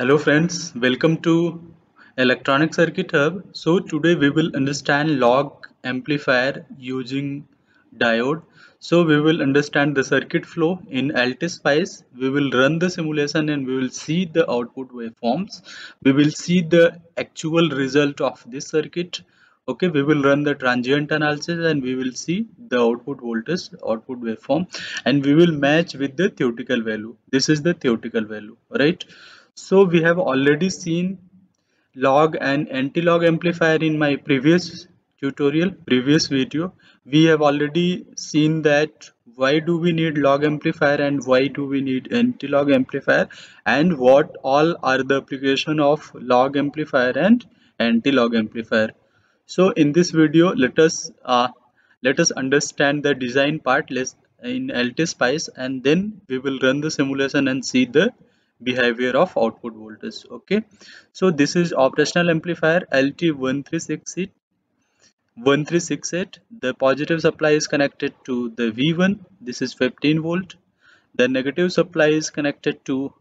Hello friends, welcome to Electronic Circuit Hub. So today we will understand log amplifier using diode. So we will understand the circuit flow in LTSpice. We will run the simulation and we will see the output waveforms. We will see the actual result of this circuit okay we will run the transient analysis and we will see the output voltage output waveform and we will match with the theoretical value. This is the theoretical value right? So we have already seen log and anti-log amplifier in my previous tutorial previous video. We have already seen that why do we need log amplifier and why do we need anti-log amplifier and what all are the application of log amplifier and anti-log amplifier so in this video let us uh, let us understand the design part less in LTSpice and then we will run the simulation and see the behavior of output voltage okay? So this is operational amplifier LT1368 1368 the positive supply is connected to the V1 this is 15 volt. The negative supply is connected to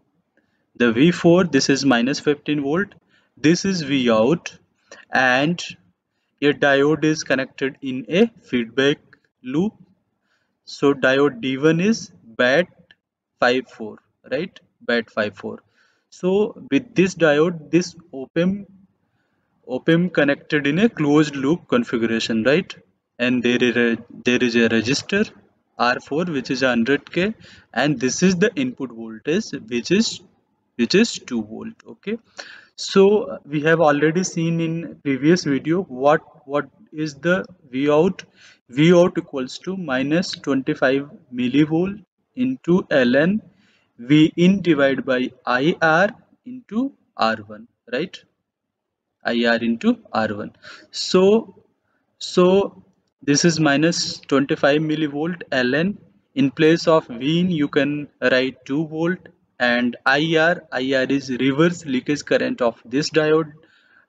the V4 this is minus 15 volt. This is V out and a diode is connected in a feedback loop. So diode d1 is bat 54 right? Bat 54 so with this diode this op-amp connected in a closed loop configuration right? And there is a there is a resistor r4 which is 100k and this is the input voltage which is which is 2 volt okay so we have already seen in previous video what what is the vout? Vout equals to minus 25 millivolt into ln v in divided by ir into r1 right? Ir into r1 so so this is minus 25 millivolt ln. In place of v in you can write 2 volt and IR IR is reverse leakage current of this diode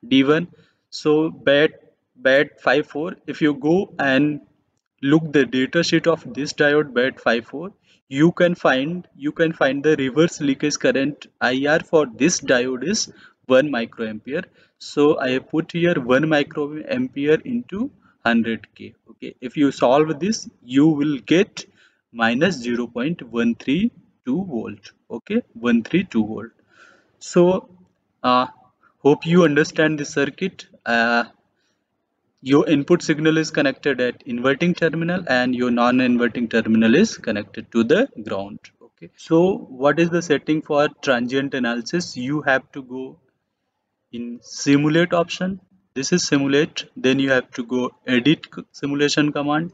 D1 so BAT BAT 54 if you go and look the data sheet of this diode BAT 54 you can find you can find the reverse leakage current IR for this diode is 1 microampere. So I put here 1 microampere into 100k okay? If you solve this you will get minus 0.13 2 volt okay? 132 volt. So uh, hope you understand the circuit. Uh, your input signal is connected at inverting terminal and your non-inverting terminal is connected to the ground okay? So what is the setting for transient analysis? You have to go in simulate option. This is simulate then you have to go edit simulation command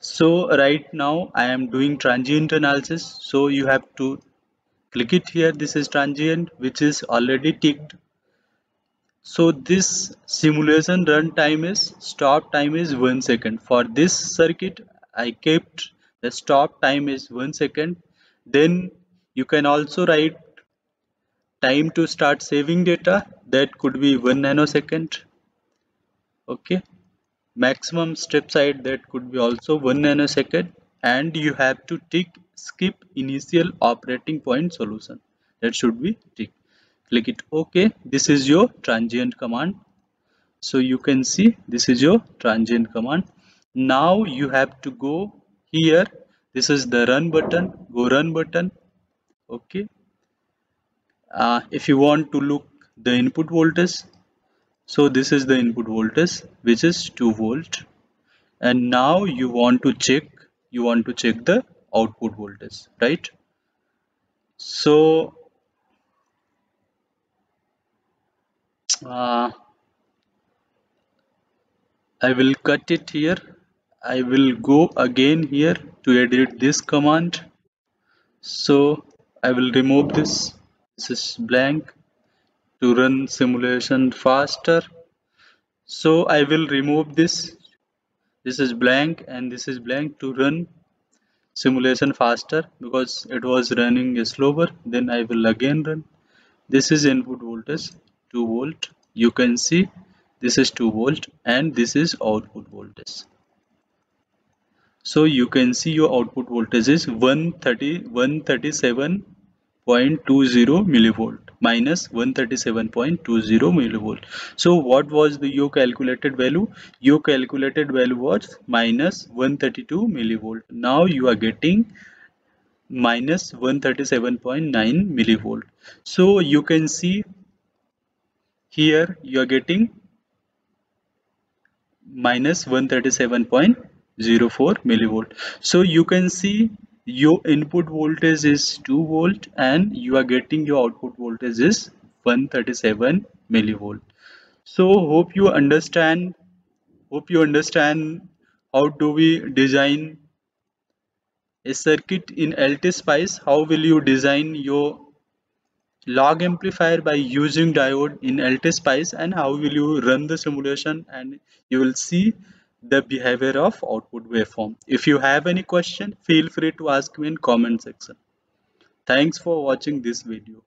so right now I am doing transient analysis. So you have to click it here. This is transient which is already ticked. So this simulation run time is stop time is one second. For this circuit I kept the stop time is one second. Then you can also write time to start saving data. That could be one nanosecond. Okay maximum step size that could be also 1 nanosecond and you have to tick skip initial operating point solution. That should be tick. Click it. Ok this is your transient command. So you can see this is your transient command. Now you have to go here. This is the run button. Go run button. Okay. Uh, if you want to look the input voltage so this is the input voltage which is 2 volt. And now you want to check you want to check the output voltage right? So uh, I will cut it here. I will go again here to edit this command. So I will remove this. This is blank to run simulation faster. So I will remove this. This is blank and this is blank to run simulation faster because it was running slower. Then I will again run. This is input voltage 2 volt. You can see this is 2 volt and this is output voltage. So you can see your output voltage is 130 137.20 millivolt minus 137.20 millivolt. So what was the your calculated value? Your calculated value was minus 132 millivolt. Now you are getting minus 137.9 millivolt. So you can see here you are getting minus 137.04 millivolt. So you can see your input voltage is 2 volt and you are getting your output voltage is 137 millivolt. So hope you understand hope you understand how do we design a circuit in LTSpice how will you design your log amplifier by using diode in LTSpice and how will you run the simulation and you will see the behavior of output waveform. If you have any question, feel free to ask me in comment section. Thanks for watching this video.